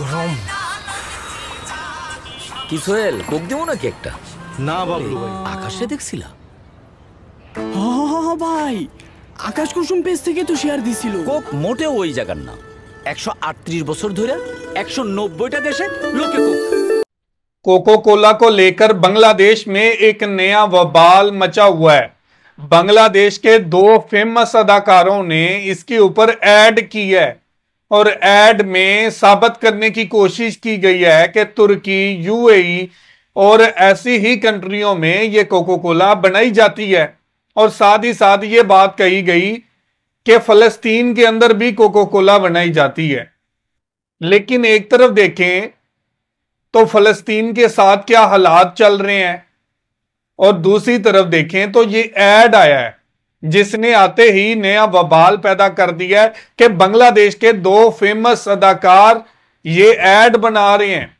গরম কি সোহেল কোক দেবো নাকি একটা না বাবলু ভাই আকাশে দেখছিলা হ হ, হ, হ, ভাই আকাশ কুসুম পেজ থেকে তো শেয়ার দিছিল কোক মোটেও ওই জায়গার না একশো আটত্রিশ বছর ধরে একশো নব্বইটা দেশে লোকে কোক कोको कोला को लेकर बांग्लादेश में एक नया वबाल मचा हुआ है बांग्लादेश के दो फेमस अदाकारों ने इसके ऊपर ऐड की है और एड में साबित करने की कोशिश की गई है कि तुर्की, यूएई और ऐसी ही कंट्रियों में ये कोको कोला बनाई जाती है। और साथ ही साथ ये बात कही गई कि फलस्तीन के अंदर भी कोको कोला बनाई जाती है। लेकिन एक तरफ़ देखें तो फलस्तीन के साथ क्या हालात चल रहे हैं और दूसरी तरफ़ देखें तो ये ऐड आया है। जिसने आते ही नया बबाल पैदा कर दिया है कि बांग्लादेश के दो फ़ेमस अदाकार ये एड बना रहे हैं।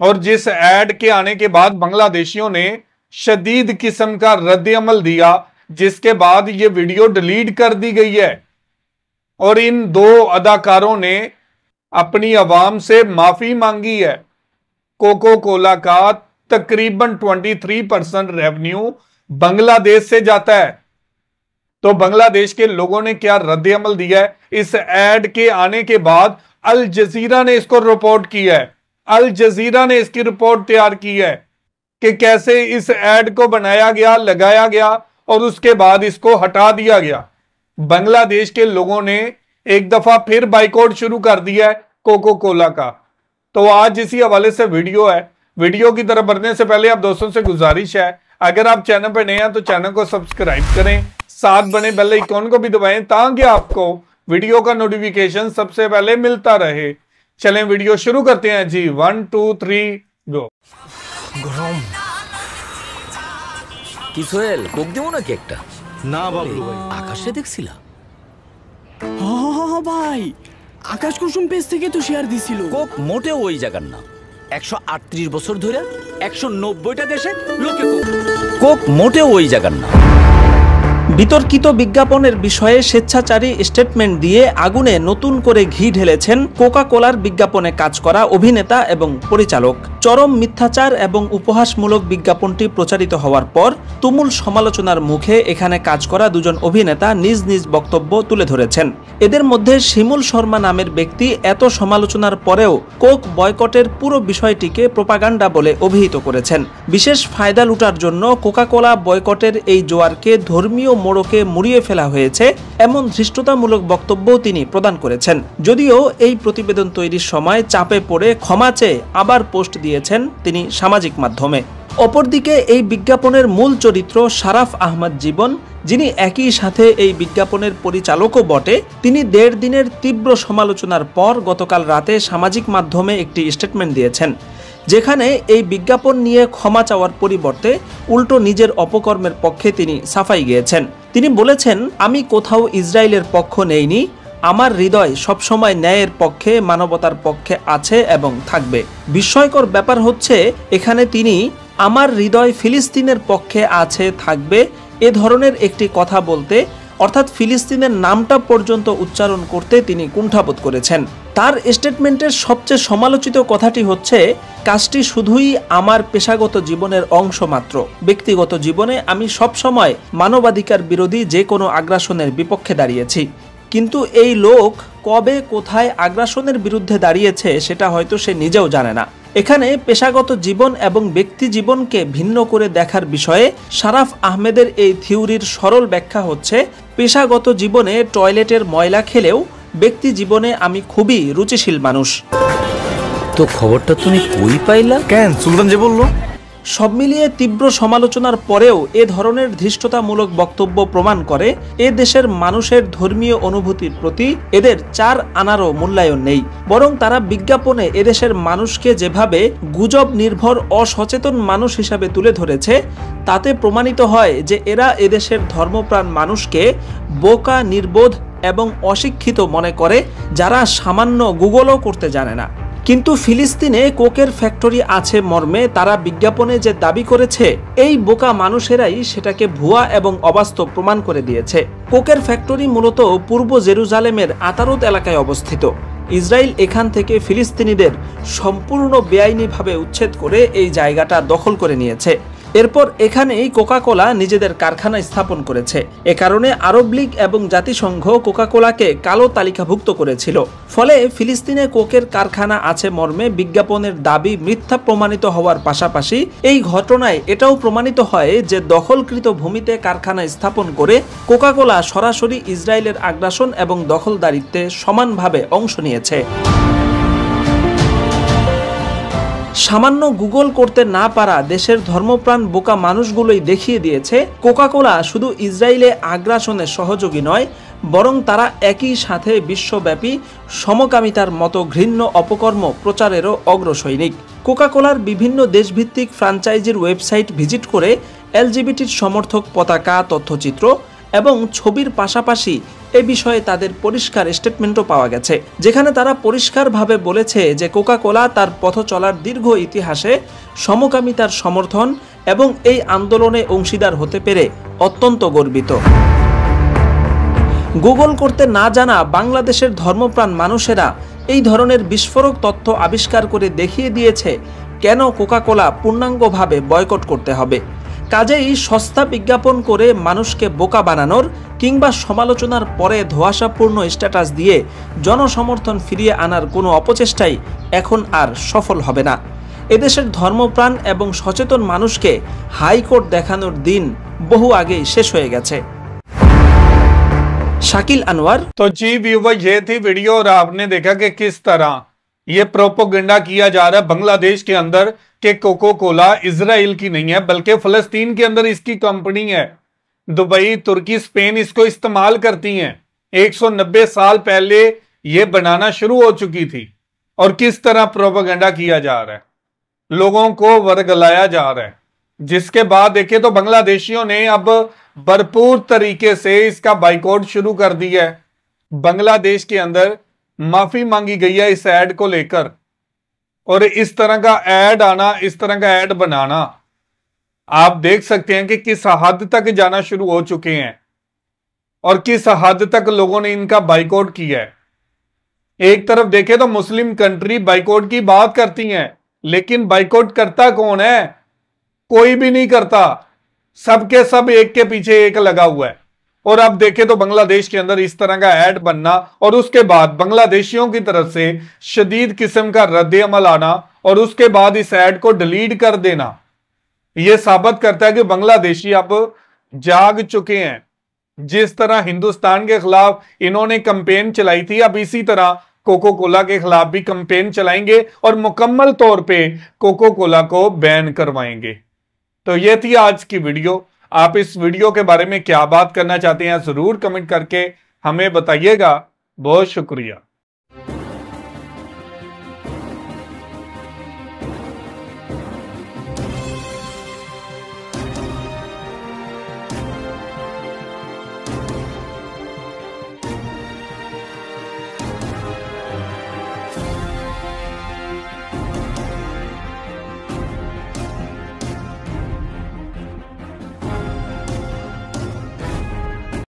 और जिस एड के आने के बाद बांग्लादेशियों ने शदीद किस्म का रद्द अमल दिया, जिसके बाद ये वीडियो डिलीट कर दी गई है। और इन दो अदाकारों ने अपनी आवाम से माफ़ी मांगी है। कोको कोला का तकरीबन 23 परसेंट रेवेन्यू बांग्लादेश से जाता है। तो बांग्लादेश के लोगों ने क्या रद्द अमल दिया है? इस एड के आने के बाद अल जजीरा ने इसको रिपोर्ट किया है। अल जजीरा ने इसकी रिपोर्ट तैयार की है कि कैसे इस एड को बनाया गया, लगाया गया और उसके बाद इसको हटा दिया गया। बांग्लादेश के लोगों ने एक दफ़ा फिर बाइकआउट शुरू कर दिया है कोको कोला का। तो आज इसी हवाले से वीडियो है। वीडियो की तरफ़ बढ़ने से पहले आप दोस्तों से गुजारिश है, अगर आप चैनल पर नए हैं तो चैनल को सब्सक्राइब करें। साथ बने बेल आइकॉन को भी दबाएं ताकि आपको वीडियो का नोटिफिकेशन सबसे पहले मिलता रहे चलें वीडियो शुरू करते हैं जी वन टू थ्री गो গরম কি সোহেল কোক দেবো নাকি একটা না বাবলু ভাই আকাশে দেখছিলা হ হ, হ, হ, ভাই আকাশ কুসুম পেজ থেকে তো শেয়ার দিছিল কোক মোটেও ওই জায়গার না একশো আটত্রিশ বছর ধরে একশো নব্বইটা দেশে লোকে কোক কোক মোটেও ওই জায়গার না বিতর্কিত বিজ্ঞাপনের বিষয়ে স্বেচ্ছাচারী স্টেটমেন্ট দিয়ে আগুনে নতুন করে ঘি ঢেলেছেন কোকা কোলার বিজ্ঞাপনে কাজ করা অভিনেতা এবং পরিচালক। চরম মিথ্যাচার এবং উপহাসমূলক বিজ্ঞাপনটি প্রচারিত হওয়ার পর তুমুল সমালোচনার মুখে এখানে কাজ করা দুজন অভিনেতা নিজ নিজ বক্তব্য তুলে ধরেছেন। এদের মধ্যে শিমুল শর্মা নামের ব্যক্তি এত সমালোচনার পরেও কোক বয়কটের পুরো বিষয়টিকে প্রোপাগান্ডা বলে অভিহিত করেছেন। বিশেষ ফায়দা লুটার জন্য কোকাকোলা বয়কটের এই জোয়ারকে ধর্মীয় মোড়কে মুড়িয়ে ফেলা হয়েছে এমন ধৃষ্টতামূলক বক্তব্যও তিনি প্রদান করেছেন। যদিও এই প্রতিবেদন তৈরির সময় চাপে পড়ে ক্ষমা চেয়ে আবার পোস্ট দিয়েছেন তিনি সামাজিক মাধ্যমে। অপরদিকে এই বিজ্ঞাপনের মূল চরিত্র সারাফ আহমদ জীবন, যিনি একই সাথে এই বিজ্ঞাপনের পরিচালকও বটে, তিনি দেড় দিনের তীব্র সমালোচনার পর গতকাল রাতে সামাজিক মাধ্যমে একটি স্টেটমেন্ট দিয়েছেন, যেখানে এই বিজ্ঞাপন নিয়ে ক্ষমা চাওয়ার পরিবর্তে উল্টো নিজের অপকর্মের পক্ষে তিনি সাফাই গিয়েছেন। তিনি বলেছেন, আমি কোথাও ইসরায়েলের পক্ষ নেইনি আমার হৃদয় সবসময় ন্যায়ের পক্ষে, মানবতার পক্ষে আছে এবং থাকবে। বিস্ময়কর ব্যাপার হচ্ছে, এখানে তিনি, আমার হৃদয় ফিলিস্তিনের পক্ষে আছে, থাকবে এ ধরনের একটি কথা বলতে, অর্থাৎ ফিলিস্তিনের নামটা পর্যন্ত উচ্চারণ করতে তিনি কুণ্ঠাবোধ করেছেন। তার স্টেটমেন্টের সবচেয়ে সমালোচিত কথাটি হচ্ছে, কাজটি শুধুই আমার পেশাগত জীবনের অংশ মাত্র। ব্যক্তিগত জীবনে আমি সবসময় মানবাধিকার বিরোধী যে কোনো আগ্রাসনের বিপক্ষে দাঁড়িয়েছি। কিন্তু এই লোক কবে কোথায় আগ্রাসনের বিরুদ্ধে দাঁড়িয়েছে সেটা হয়তো সে নিজেও জানে না। এখানে পেশাগত জীবন এবং ব্যক্তি জীবনকে ভিন্ন করে দেখার বিষয়ে সারাফ আহমেদের এই থিওরির সরল ব্যাখ্যা হচ্ছে পেশাগত জীবনে টয়লেটের ময়লা খেলেও ব্যক্তি জীবনে আমি খুবই রুচিশীল মানুষ। তো খবরটা তুমি কই পাইলা? কেন? সুলতান যে বলল? সব মিলিয়ে তীব্র সমালোচনার পরেও এ ধরনের ধৃষ্টতামূলক বক্তব্য প্রমাণ করে, এ দেশের মানুষের ধর্মীয় অনুভূতির প্রতি এদের চার আনারও মূল্যায়ন নেই। বরং তারা বিজ্ঞাপনে এদেশের মানুষকে যেভাবে গুজব নির্ভর অসচেতন মানুষ হিসাবে তুলে ধরেছে, তাতে প্রমাণিত হয় যে এরা এদেশের ধর্মপ্রাণ মানুষকে বোকা, নির্বোধ এবং অশিক্ষিত মনে করে, যারা সামান্য গুগলও করতে জানে না। কিন্তু ফিলিস্তিনে কোকের ফ্যাক্টরি আছে মর্মে, তারা বিজ্ঞাপনে যে দাবি করেছে, এই বোকা মানুষেরাই সেটাকে ভুয়া এবং অবাস্তব প্রমাণ করে দিয়েছে। কোকের ফ্যাক্টরি মূলত পূর্ব জেরুজালেমের আতারত এলাকায় অবস্থিত। ইসরায়েল এখান থেকে ফিলিস্তিনিদের সম্পূর্ণ বেআইনিভাবে উচ্ছেদ করে এই জায়গাটা দখল করে নিয়েছে। এরপর এখানেই কোকাকোলা নিজেদের কারখানা স্থাপন করেছে। এ কারণে আরব লীগ এবং জাতিসংঘ কোকাকোলাকে কালো তালিকাভুক্ত করেছিল। ফলে ফিলিস্তিনে কোকের কারখানা আছে মর্মে বিজ্ঞাপনের দাবি মিথ্যা প্রমাণিত হওয়ার পাশাপাশি এই ঘটনায় এটাও প্রমাণিত হয় যে দখলকৃত ভূমিতে কারখানা স্থাপন করে কোকাকোলা সরাসরি ইসরায়েলের আগ্রাসন এবং দখলদারিত্বে সমানভাবে অংশ নিয়েছে। সামান্য গুগল করতে না পারা দেশের ধর্মপ্রাণ বোকা মানুষগুলোই দেখিয়ে দিয়েছে, কোকাকোলা শুধু ইসরায়েলে আগ্রাসনের সহযোগী নয়, বরং তারা একই সাথে বিশ্বব্যাপী সমকামিতার মতো ঘৃণ্য অপকর্ম প্রচারেরও অগ্রসৈনিক। কোকাকোলার বিভিন্ন দেশভিত্তিক ফ্রাঞ্চাইজির ওয়েবসাইট ভিজিট করে এলজিবিটির সমর্থক পতাকা, তথ্যচিত্র এবং ছবির পাশাপাশি এ বিষয়ে তাদের পরিষ্কার স্টেটমেন্টও পাওয়া গেছে। যেখানে তারা পরিষ্কারভাবে বলেছে যে কোকা কোলা তার পথ চলার দীর্ঘ ইতিহাসে সমকামিতার সমর্থন এবং এই আন্দোলনে অংশীদার হতে পেরে অত্যন্ত গর্বিত। গুগল করতে না জানা বাংলাদেশের ধর্মপ্রাণ মানুষেরা এই ধরনের বিস্ফোরক তথ্য আবিষ্কার করে দেখিয়ে দিয়েছে কেন কোকাকোলা পূর্ণাঙ্গভাবে বয়কট করতে হবে। কাজেই সস্তা বিজ্ঞাপন করে মানুষকে বোকা বানানোর কিংবা সমালোচনার পরে ধোঁয়াশাপূর্ণ স্ট্যাটাস দিয়ে জনসমর্থন ফিরিয়ে আনার কোনো অপচেষ্টাই এখন আর সফল হবে না এদেশের ধর্মপ্রাণ এবং সচেতন মানুষকে হাইকোর্ট দেখানোর দিন বহু আগেই শেষ হয়ে গেছে শাকিল আনোয়ার तो जी व्यूवर ये थी वीडियो और आपने देखा कि किस तरह ये प्रोपोगंडा किया जा रहा है बांग्लादेश के अंदर कि कोको कोला इसराइल की नहीं है, बल्कि फलस्तीन के अंदर इसकी कंपनी है। दुबई, तुर्की, स्पेन इसको इस्तेमाल करती हैं। 190 साल पहले ये बनाना शुरू हो चुकी थी। और किस तरह प्रोपोगंडा किया जा रहा है? लोगों को वर्गलाया जा रहा है। जिसके बाद देखे तो बांग्लादेशियों ने अब भरपूर तरीके से इसका बाइकआउट शुरू कर दिया है। बांग्लादेश के अंदर माफ़ी मांगी गई है इस ऐड को लेकर। और इस तरह का ऐड आना, इस तरह का ऐड बनाना। आप देख सकते हैं कि किस हद तक जाना शुरू हो चुके हैं। और किस हद तक लोगों ने इनका बाइकआउट किया है। एक तरफ़ देखें तो मुस्लिम कंट्री बाइकआउट की बात करती हैं, लेकिन बाइकआउट करता कौन है? कोई भी नहीं करता। सबके सब एक के पीछे एक लगा हुआ है। और आप देखें तो बांग्लादेश के अंदर इस तरह का ऐड बनना और उसके बाद बांग्लादेशियों की तरफ़ से शदीद किस्म का रद्द अमल आना और उसके बाद इस ऐड को डिलीट कर देना। यह साबित करता है कि बांग्लादेशी अब जाग चुके हैं। जिस तरह हिंदुस्तान के खिलाफ इन्होंने कंपेन चलाई थी, अब इसी तरह कोको कोला के खिलाफ भी कंपेन चलाएँगे और मुकम्मल तौर पे कोको कोला को बैन करवाएँगे। तो ये थी आज की वीडियो। आप इस वीडियो के बारे में क्या बात करना चाहते हैं, ज़रूर कमेंट करके हमें बताइएगा। बहुत शुक्रिया।